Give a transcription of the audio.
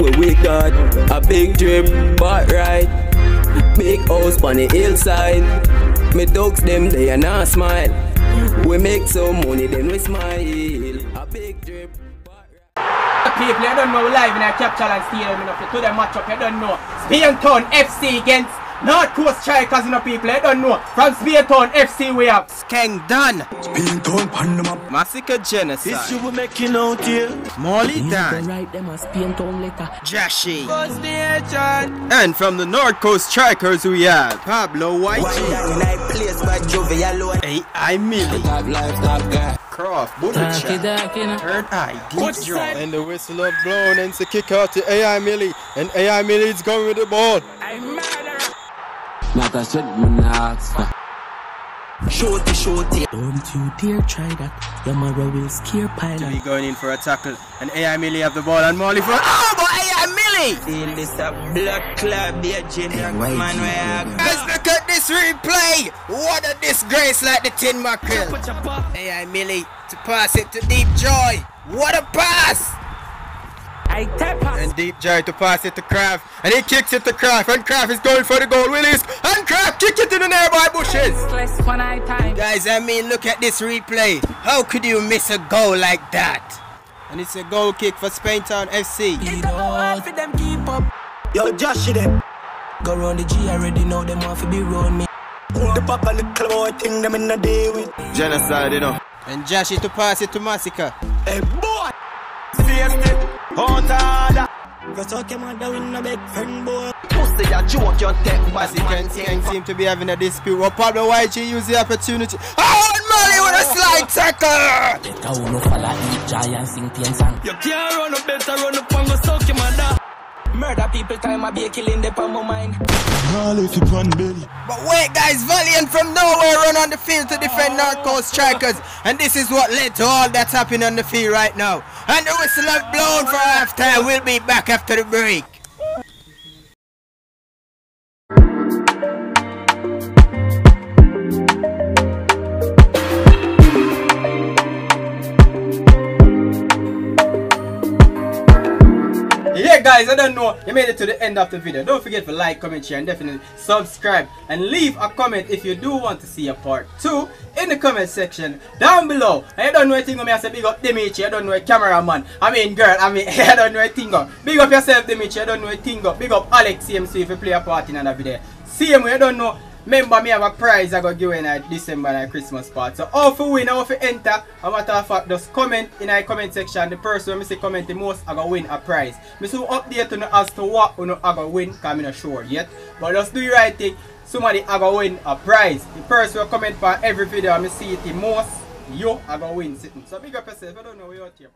We got a big drip, but right. Big house on the hillside. Me dogs them they are not smile. We make some money then we smile. A big right. People, you don't know live in a Cap Challenge Stadium, know, to the matchup, you don't know. Speartown FC against North Coast Strikers, you know, people, you don't know. From Speartown FC, we have Skeng Dan, Speartown Panama. Masicka Genocide, This you were making out here. Malie Donn, write them a Spain letter. Jashii, and from the North Coast Strikers, we have Pablo White, in I place by Jovial alone. Ai Milly, Kraff, Darky Bullet dark, you know. Third Eye, Deep Draw, And the whistle have blown and it's a kick out to Ai Milly. And Ai Milly is going with the ball. Not a shit, man, ask for. Shorty, shorty. Don't you dare try that. Your mother will scare to pilot. be going in for a tackle, and Ai Milly have the ball, and Malie for oh, but Ai Milly! Feel this a blood club, be a genius man where I Let's look at this replay. What a disgrace like the tin mackerel. Ai Milly to pass it to Deep Jahi. What a pass! I tap And Deep Jahi to pass it to Kraff. And he kicks it to Kraff. And Kraff is going for the goal. Willis. And Kraff kick it in the nearby bushes. Less one eye time. Guys, I mean, look at this replay. How could you miss a goal like that? And it's a goal kick for Spaintown FC. for them keep up. Yo, Josh, them. Go round the G already know them want to be round me. The papa little boy thing them in the day with. Genocide, you know. And Jashii to pass it to Masicka. Hey, boy. Safety. Out Cause I came out with no big friend, boy. Pussy, that joke, you take Masicka and Skeng seem to be having a dispute. Well, Pablo YG use the opportunity. Oh, and Malie with a slide tackle! Better who no follow eat giant sing plain song. You can't run up, better run up and go suck your mother. Murder people time I be a killing the on my mind. But wait, guys, Valiant from nowhere run on the field to defend North Coast Strikers. And this is what led to all that's happening on the field right now. And the whistle have blown for halftime. We'll be back after the break. Guys, I don't know, you made it to the end of the video. Don't forget to like, comment, share and definitely subscribe. And leave a comment if you do want to see a part 2 in the comment section down below. And you don't know anything I say big up Demichi, I don't know a cameraman. I mean girl, I mean I don't know a thing. Big up yourself Demichi, I don't know a thing. Big up Alex CMC if you play a part in another video. CM, you don't know. Remember me have a prize I got give in at December and Christmas part. So all for win, all for enter. A matter of fact, just comment in the comment section. The person when me say comment the most, I got win a prize. Me so update you as to what you know, I got win, cause I'm not sure yet. But just do the right thing. Somebody I got win a prize. The person will comment for every video I see it the most, you I got win something. So big up yourself, I don't know where you're here.